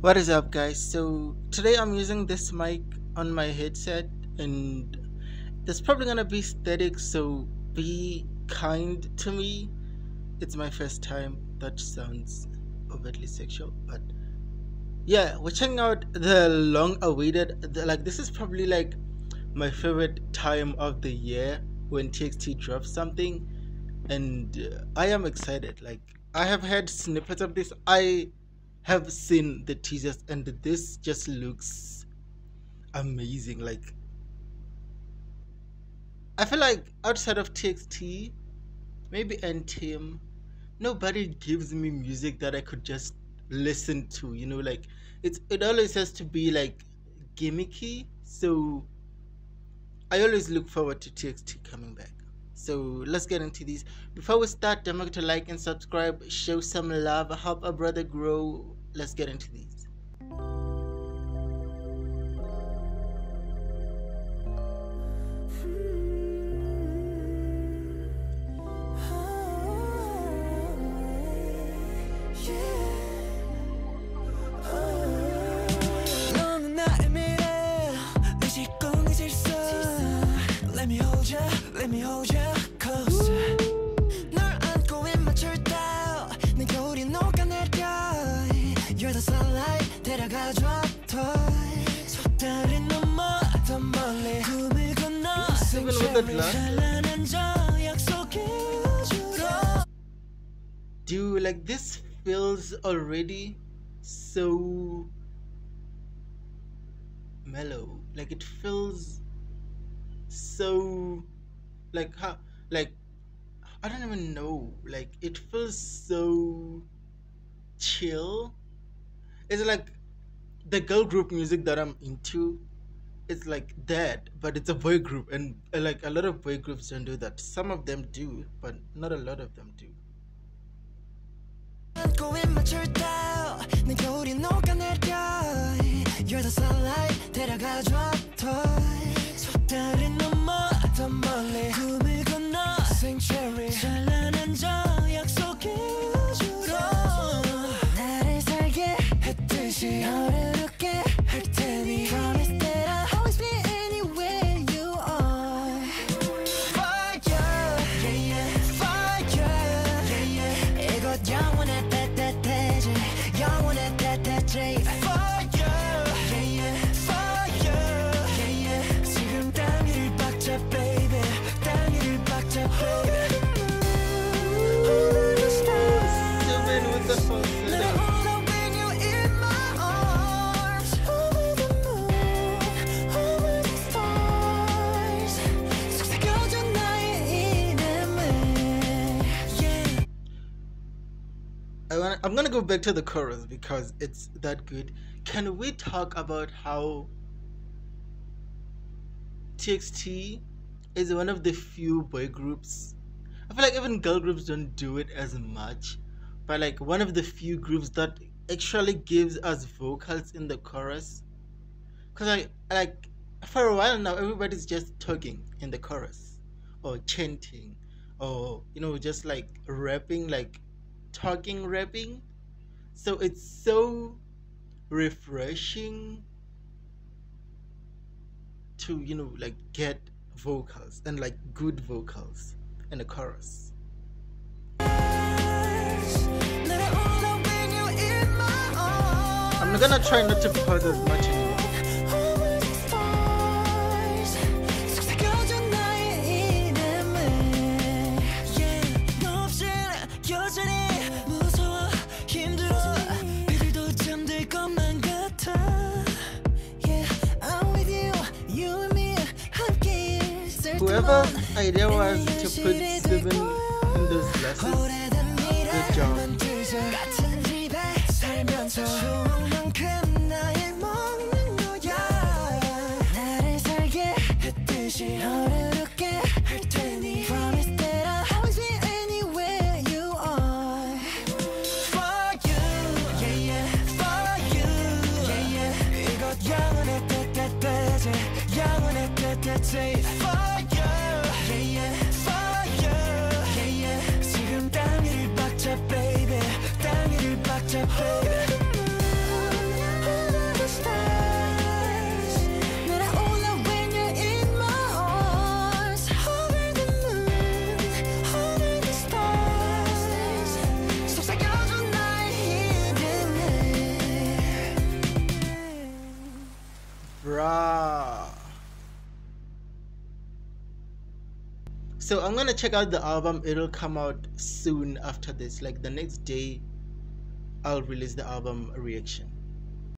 What is up, guys? So, today I'm using this mic on my headset, and there's probably gonna be static, so be kind to me. It's my first time. That sounds overtly sexual, but yeah, we're checking out the long awaited. The, like, this is probably like my favorite time of the year when TXT drops something, and uh, I am excited. Like, I have had snippets of this. I have seen the teasers and this just looks amazing like i feel like outside of txt maybe NTM, nobody gives me music that i could just listen to you know like it's it always has to be like gimmicky so i always look forward to txt coming back so let's get into these. Before we start, don't forget to like and subscribe, show some love, help a brother grow. Let's get into these. Let me hold ya, let me hold ya Do. Dude, like this feels already so mellow. Like it feels so like how like I don't even know. Like it feels so chill. It's like the girl group music that I'm into it's like that, but it's a boy group, and uh, like a lot of boy groups don't do that. Some of them do, but not a lot of them do. You're the sunlight. I'm gonna go back to the chorus because it's that good. Can we talk about how TXT is one of the few boy groups? I feel like even girl groups don't do it as much, but like one of the few groups that actually gives us vocals in the chorus. Cause I like for a while now everybody's just talking in the chorus, or chanting, or you know just like rapping like talking rapping so it's so refreshing to you know like get vocals and like good vocals and the chorus. I'm gonna try not to pause as much Whoever idea was to put Steven in those glasses, good job. Baby So I'm gonna check out the album. It'll come out soon after this. Like the next day, I'll release the album reaction.